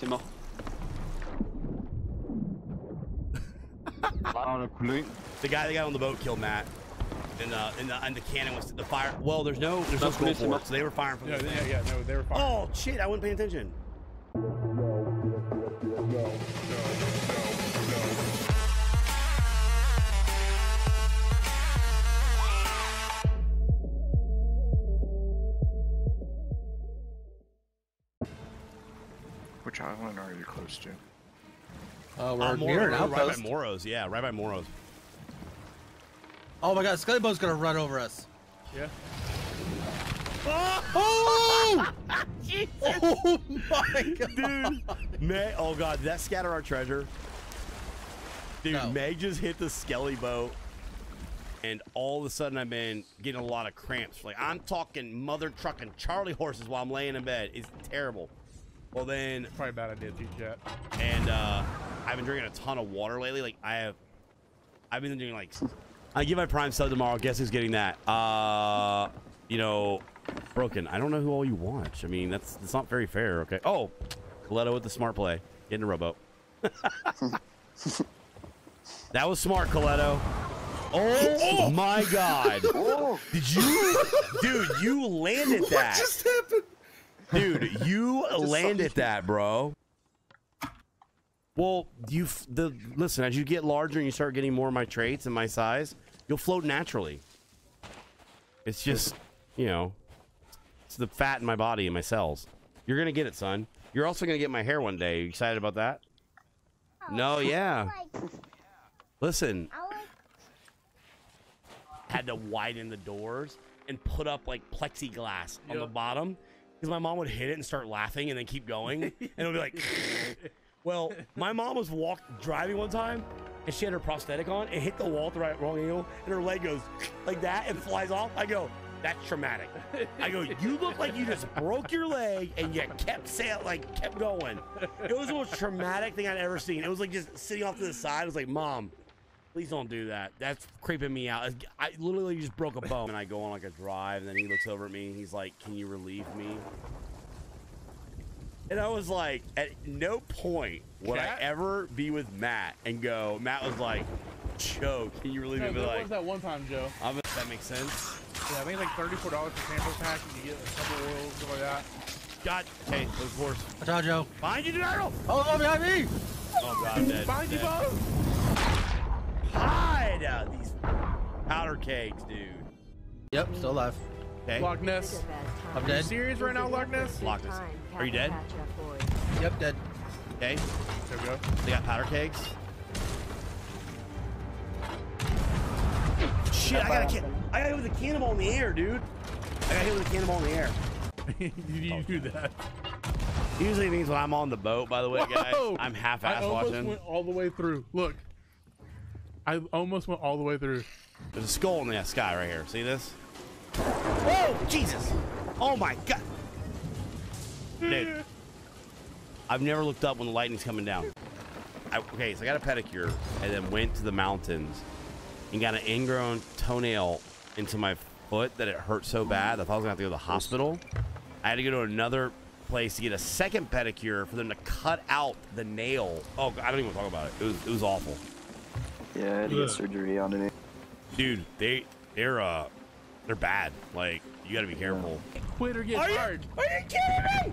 C'est mort. On a. The guy that got on the boat killed Matt. And the and the and the cannon was the fire. Well, there's no there's no That's scope for it, so they were firing from. Yeah, the yeah, yeah, no, they were fine. Oh shit! I wasn't paying attention. Which island are you close to? Uh, we're Uh, near an Moro- right by. Moros. Yeah, right by Moros. Oh my god, Scully Boat's gonna run over us. Yeah. Oh! oh my god. Dude, Meg. Oh god, did that scatter our treasure? Dude, No. Meg just hit the skelly boat, and all of a sudden I've been getting a lot of cramps. Like I'm talking mother trucking Charlie horses while I'm laying in bed. It's terrible. Well then, Probably a bad idea, too, chat. and uh, I've been drinking a ton of water lately. Like I have, I've been doing like, I give my prime sub tomorrow. Guess who's getting that? Uh, you know, broken. I don't know who all you watch. I mean, that's that's not very fair. Okay. Oh, Coletto with the smart play, getting a rowboat. that was smart, Coletto. Oh, my God! Oh. Did you, dude? You landed that. What just happened? Dude, you landed that, bro. Well, you the listen as you get larger and you start getting more of my traits and my size, you'll float naturally. It's just, you know, it's the fat in my body and my cells. You're gonna get it, son. You're also gonna get my hair one day. you excited about that? Oh. No, yeah. Listen, I had to widen the doors and put up like plexiglass on the bottom because my mom would hit it and start laughing and then keep going and it would be like well my mom was walk driving one time and she had her prosthetic on and hit the wall at the right wrong angle and her leg goes like that and flies off. I go that's traumatic. I go you look like you just broke your leg and you kept sail like kept going. It was the most traumatic thing i'd ever seen. It was like just sitting off to the side. It was like mom Please don't do that. That's creeping me out. I literally just broke a bone. And I go on like a drive, and then he looks over at me. And he's like, "Can you relieve me?" And I was like, at no point would Cat? I ever be with Matt and go. Matt was like, "Joe, can you relieve No, me?" But there like, was that one time, Joe. I'm, that makes sense. Yeah, I think it's like thirty-four dollars for sample pack, and you get a couple of oils, stuff like that. God, okay, of course. Watch out, Joe. Behind you, Daryl. Oh, no, behind me! Oh God, I'm dead. Find you dead. both. Hide uh, these powder kegs, dude. Yep, still alive. Okay, Loch Ness. I'm Are you dead. serious right now, Loch Ness? Loch Ness. Are you dead? Yep, dead. okay. There we go. They got powder kegs. Shit, I got a can- I got hit with a cannonball in the air, dude. I got hit with a cannonball in the air. you need do that. Usually means when I'm on the boat, by the way, guys. I'm half-ass almost watching. went all the way through. Look. I almost went all the way through. There's a skull in the sky right here. See this? Oh, Jesus! Oh my God! Dude, I've never looked up when the lightning's coming down. I, okay, so I got a pedicure and then went to the mountains and got an ingrown toenail into my foot that it hurt so bad I thought I was gonna have to go to the hospital. I had to go to another place to get a second pedicure for them to cut out the nail. Oh, I don't even talk about it. It was it was awful. Yeah, I had to Ugh. get surgery on it. dude they they're uh they're bad like you gotta be careful Quit or get are you, hard. are you kidding me